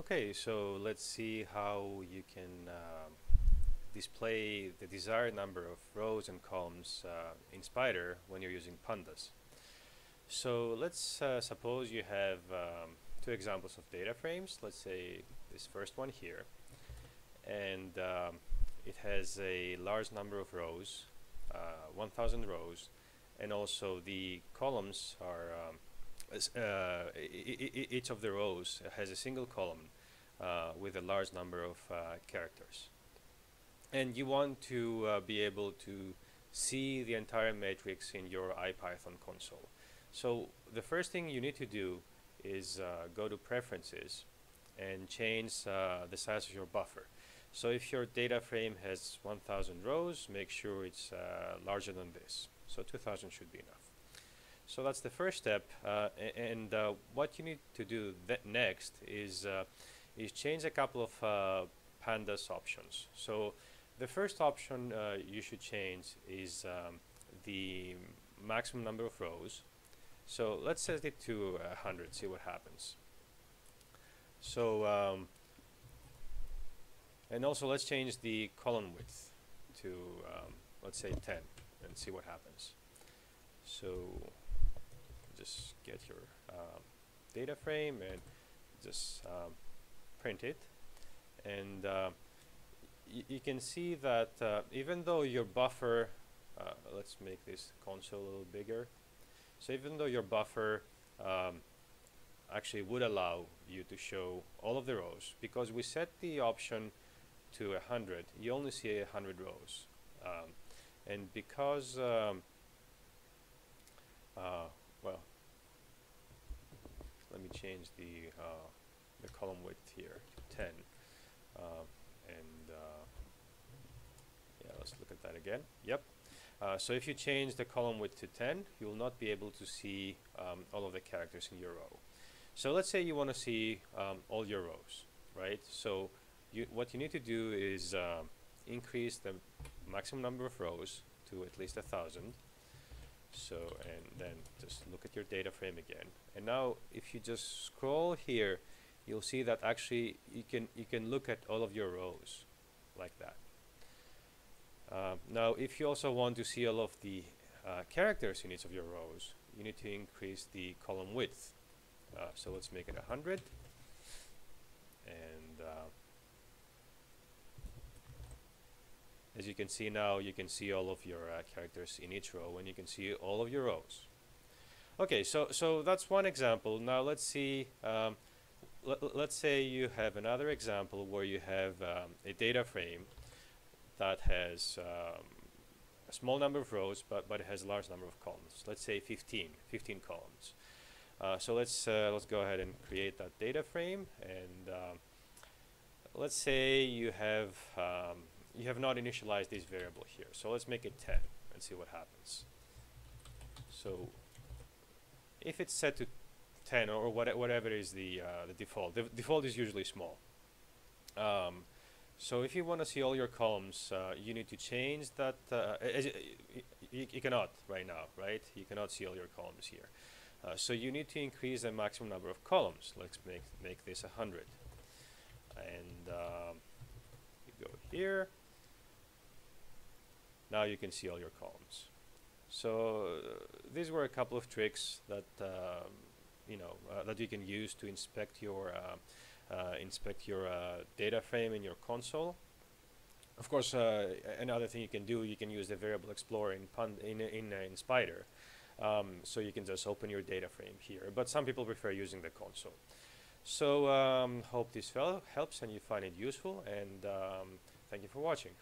Okay, so let's see how you can um, display the desired number of rows and columns uh, in Spyder when you're using pandas. So let's uh, suppose you have um, two examples of data frames. Let's say this first one here. And um, it has a large number of rows, uh, 1000 rows, and also the columns are um, uh, each of the rows has a single column uh, with a large number of uh, characters. And you want to uh, be able to see the entire matrix in your IPython console. So the first thing you need to do is uh, go to preferences and change the size of your buffer. So if your data frame has 1000 rows, make sure it's larger than this. So 2000 should be enough. So that's the first step, uh, and uh, what you need to do next is uh, is change a couple of uh, pandas options. So the first option uh, you should change is um, the maximum number of rows. So let's set it to 100, see what happens. So um, and also let's change the column width to um, let's say 10 and see what happens. So just get your um, data frame and just um, print it. And uh, you can see that uh, even though your buffer uh, let's make this console a little bigger. So even though your buffer um, actually would allow you to show all of the rows because we set the option to 100 you only see 100 rows. Um, and because um, change the uh, the column width here to 10 uh, and yeah let's look at that again. Yep. Uh, so if you change the column width to 10 you will not be able to see um, all of the characters in your row. So let's say you want to see um, all your rows right? So you, what you need to do is um, increase the maximum number of rows to at least a thousand so and then just look at your data frame again. And now if you just scroll here you'll see that actually you can you can look at all of your rows like that. Uh, now if you also want to see all of the uh, characters in each of your rows you need to increase the column width. Uh, so let's make it 100 and uh, as you can see now you can see all of your uh, characters in each row and you can see all of your rows okay so so that's one example. Now let's see um, let's say you have another example where you have um, a data frame that has um, a small number of rows but but it has a large number of columns. Let's say 15 15 columns. Uh, so let's uh, let's go ahead and create that data frame and um, let's say you have um, you have not initialized this variable here. So let's make it 10 and see what happens. So if it's set to 10 or what, whatever is the, uh, the default, the default is usually small. Um, so if you want to see all your columns, uh, you need to change that. Uh, you, you, cannot right now, right? You cannot see all your columns here. Uh, so you need to increase the maximum number of columns. Let's make, make this 100. And um, you go here now you can see all your columns. So uh, these were a couple of tricks that um, you know uh, that you can use to inspect your uh, inspect your data frame in your console. Of course, another thing you can do, you can use the variable explorer in in in, in Spyder. Um, so you can just open your data frame here. But some people prefer using the console. So um, hope this helps and you find it useful and um, thank you for watching.